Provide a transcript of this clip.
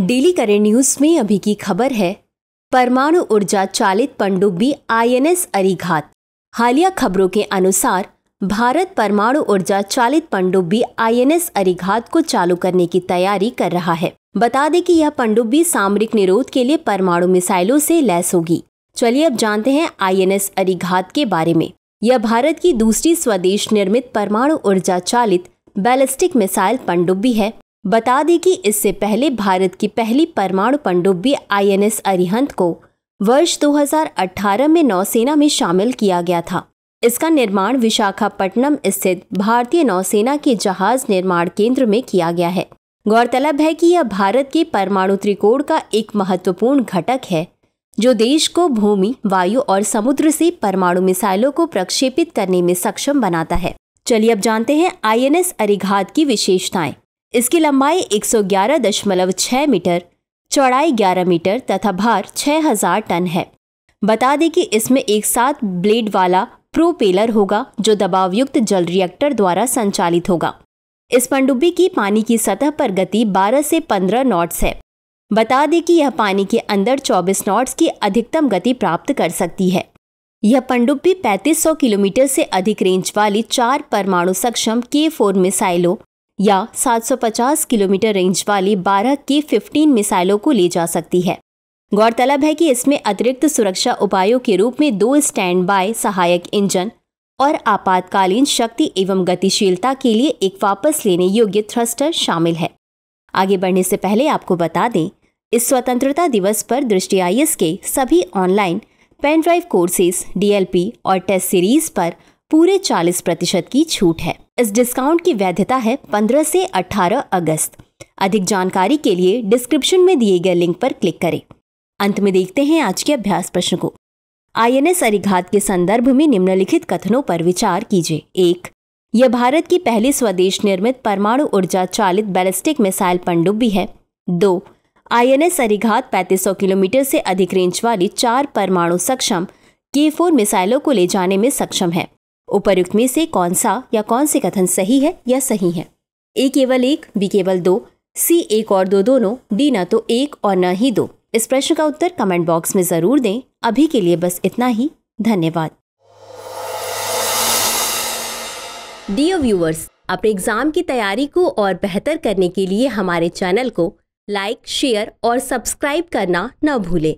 Daily current news में अभी की खबर है, परमाणु ऊर्जा चालित पनडुब्बी आईएनएस अरिघात। हालिया खबरों के अनुसार, भारत परमाणु ऊर्जा चालित पनडुब्बी आईएनएस अरिघात को चालू करने की तैयारी कर रहा है। बता दें कि यह पनडुब्बी सामरिक निरोध के लिए परमाणु मिसाइलों से लैस होगी। चलिए अब जानते हैं आईएनएस अरिघात के बारे में। यह भारत की दूसरी स्वदेश निर्मित परमाणु ऊर्जा चालित बैलिस्टिक मिसाइल पनडुब्बी है। बता दें कि इससे पहले भारत की पहली परमाणु पनडुब्बी आईएनएस अरिहंत को वर्ष 2018 में नौसेना में शामिल किया गया था। इसका निर्माण विशाखापट्टनम स्थित भारतीय नौसेना के जहाज़ निर्माण केंद्र में किया गया है। गौरतलब है कि यह भारत के परमाणु त्रिकोण का एक महत्वपूर्ण घटक है, जो देश को भूमि, वायु और समुद्र से परमाणु मिसाइलों को प्रक्षेपित करने में सक्षम बनाता है। चलिए अब जानते हैं आईएनएस अरिघात की विशेषताएँ। इसकी लंबाई 111.6 मीटर, चौड़ाई 11 मीटर तथा भार 6000 टन है। बता दें कि इसमें एक साथ ब्लेड वाला प्रोपेलर होगा, जो दबावयुक्त जल रिएक्टर द्वारा संचालित होगा। इस पनडुब्बी की पानी की सतह पर गति 12 से 15 नॉट्स है। बता दें कि यह पानी के अंदर 24 नॉट्स की अधिकतम गति प्राप्त कर सकती है। यह पनडुब्बी 3500 किलोमीटर से अधिक रेंज वाली चार परमाणु सक्षम के फोर मिसाइलों या 750 किलोमीटर रेंज वाली 12 के 15 मिसाइलों को ले जा सकती है। गौरतलब है कि इसमें अतिरिक्त सुरक्षा उपायों के रूप में दो स्टैंड बाय सहायक इंजन और आपातकालीन शक्ति एवं गतिशीलता के लिए एक वापस लेने योग्य थ्रस्टर शामिल है। आगे बढ़ने से पहले आपको बता दें, इस स्वतंत्रता दिवस पर दृष्टि आई के सभी online pen drive courses DLP और टेस्ट सीरीज़ पर पूरे 40 प्रतिशत की छूट है। इस डिस्काउंट की वैधता है 15 से 18 अगस्त। अधिक जानकारी के लिए डिस्क्रिप्शन में दिए गए लिंक पर क्लिक करें। अंत में देखते हैं आज के अभ्यास प्रश्न को। आईएनएस अरिघात के संदर्भ में निम्नलिखित कथनों पर विचार कीजिए। एक, यह भारत की पहली स्वदेश निर्मित परमाणु ऊर्जा चालित बैलिस्टिक मिसाइल पनडुब्बी है। दो आई आईएनएस अरिघात 3500 किलोमीटर से अधिक रेंज वाली चार परमाणु सक्षम के फोर मिसाइलों को ले जाने में सक्षम है। उपर्युक्त में से कौन सा या कौन से कथन सही है या सही है? ए केवल एक, बी केवल दो, सी एक और दो दोनों, डी न तो एक और न ही दो। इस प्रश्न का उत्तर कमेंट बॉक्स में ज़रूर दें। अभी के लिए बस इतना ही। धन्यवाद। डियर व्यूअर्स अपने एग्ज़ाम की तैयारी को और बेहतर करने के लिए हमारे चैनल को लाइक शेयर और सब्सक्राइब करना न भूलें।